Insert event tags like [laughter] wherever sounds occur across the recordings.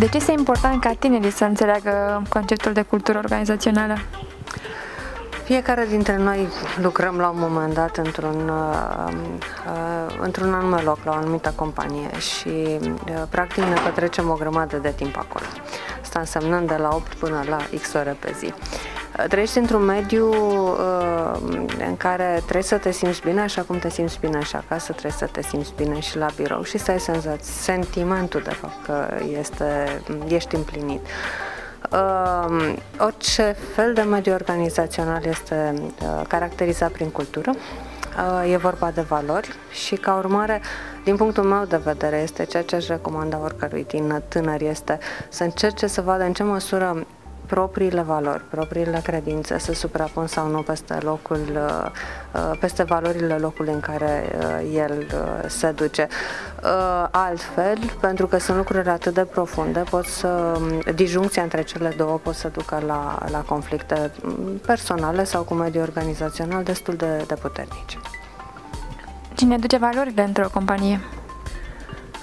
De ce este important ca tinerii să înțeleagă conceptul de cultură organizațională? Fiecare dintre noi lucrăm la un moment dat într-un, uh, uh, într-un anume loc, la o anumită companie și uh, practic ne petrecem o grămadă de timp acolo. Asta însemnând de la 8 până la X ore pe zi. Trăiești într-un mediu uh, în care trebuie să te simți bine așa cum te simți bine și acasă, trebuie să te simți bine și la birou și să ai senzați, sentimentul de fapt că este, ești împlinit. Uh, orice fel de mediu organizațional este uh, caracterizat prin cultură, uh, e vorba de valori și ca urmare, din punctul meu de vedere, este ceea ce aș recomanda oricărui tânăr, este să încerce să vadă în ce măsură propriile valori, propriile credințe se suprapun sau nu peste locul, uh, uh, peste valorile locului în care uh, el se duce. Altfel, pentru că sunt lucruri atât de profunde, pot să, um, disjuncția între cele două pot să ducă la, la conflicte um, personale sau cu mediul organizațional destul de, de puternice. Cine duce valorile într-o companie?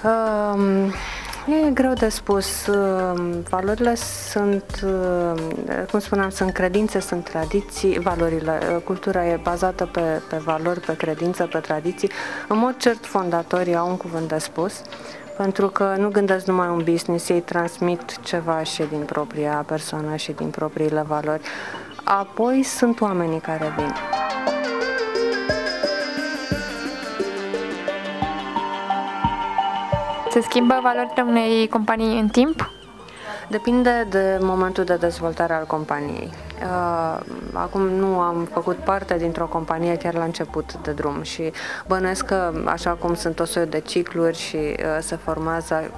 Um, E greu de spus. Um, valorile sunt, um, cum spuneam, sunt credințe, sunt tradiții, valorile. Uh, cultura e bazată pe, pe valori, pe credință, pe tradiții. În mod cert, fondatorii au un cuvânt de spus, pentru că nu gândesc numai un business, ei transmit ceva și din propria persoană și din propriile valori. Apoi sunt oamenii care vin. Se schimbă valorile unei companii în timp? Depinde de momentul de dezvoltare al companiei. Uh, acum nu am făcut parte dintr-o companie chiar la început de drum și bănuiesc că așa cum sunt o soi de cicluri și uh, se formează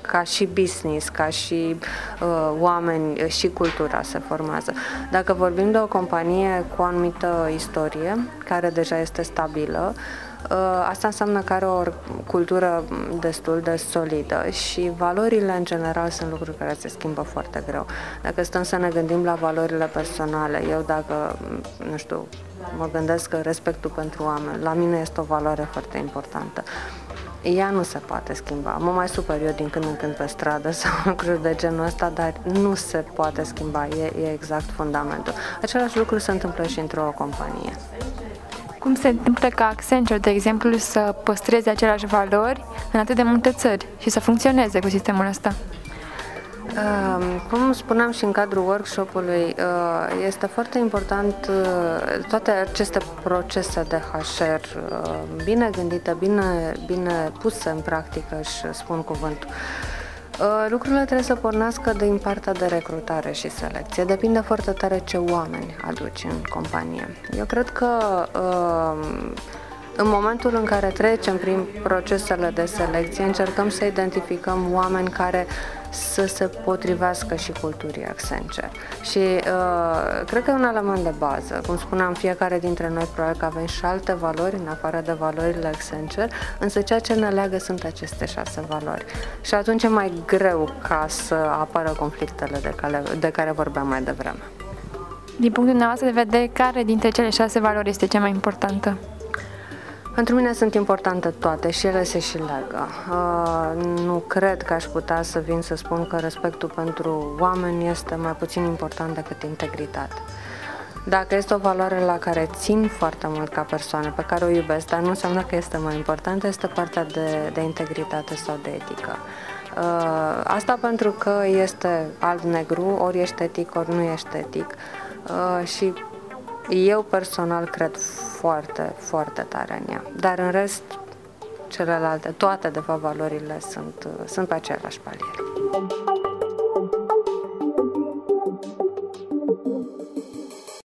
ca și business, ca și uh, oameni și cultura se formează. Dacă vorbim de o companie cu o anumită istorie, care deja este stabilă, Uh, asta înseamnă că are o cultură destul de solidă și valorile în general sunt lucruri care se schimbă foarte greu. Dacă stăm să ne gândim la valorile personale, eu dacă, nu știu, mă gândesc că respectul pentru oameni, la mine este o valoare foarte importantă. Ea nu se poate schimba. Mă mai supăr eu din când în când pe stradă [laughs] sau lucruri de genul ăsta, dar nu se poate schimba. E, e exact fundamentul. Același lucru se întâmplă și într-o companie. Cum se întâmplă ca Accenture, de exemplu, să păstreze aceleași valori în atât de multe țări și să funcționeze cu sistemul ăsta? Uh, cum spuneam și în cadrul workshopului, uh, este foarte important uh, toate aceste procese de HR uh, bine gândite, bine, bine puse în practică și spun cuvântul. Uh, lucrurile trebuie să pornească din partea de recrutare și selecție. Depinde foarte tare ce oameni aduci în companie. Eu cred că uh, în momentul în care trecem prin procesele de selecție, încercăm să identificăm oameni care să se potrivească și culturii Accenture. Și uh, cred că e un element de bază. Cum spuneam, fiecare dintre noi probabil că avem și alte valori în afară de valorile Accenture, însă ceea ce ne leagă sunt aceste șase valori. Și atunci e mai greu ca să apară conflictele de care, de care vorbeam mai devreme. Din punctul dumneavoastră de vedere, care dintre cele șase valori este cea mai importantă? Pentru mine sunt importante toate și ele se și leagă. Uh, nu cred că aș putea să vin să spun că respectul pentru oameni este mai puțin important decât integritate. Dacă este o valoare la care țin foarte mult ca persoană, pe care o iubesc, dar nu înseamnă că este mai importantă, este partea de, de integritate sau de etică. Uh, asta pentru că este alb-negru, ori ești etic, ori nu ești etic. Uh, și eu personal cred foarte, foarte tare în ea. Dar în rest, celelalte, toate de fapt valorile sunt, sunt pe același palier.